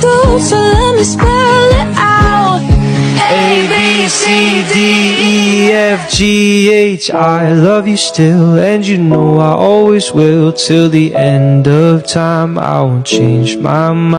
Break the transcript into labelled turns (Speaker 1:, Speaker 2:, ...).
Speaker 1: do, so let me spell it out.
Speaker 2: A, B, C, D, E, F, G, H I love you still, and you know I always will. Till the end of time, I won't change my mind.